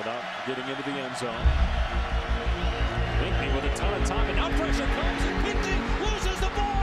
without getting into the end zone. Pinkney with a ton of time, and now pressure comes, and Pinkney loses the ball.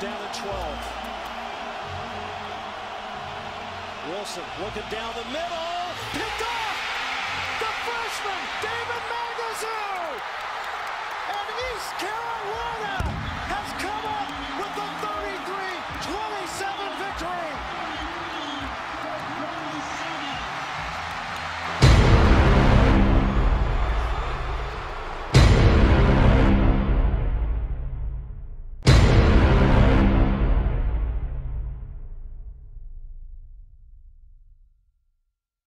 Down and 12. Wilson looking down the middle. Picked off! The freshman, David Magazu! And East Carolina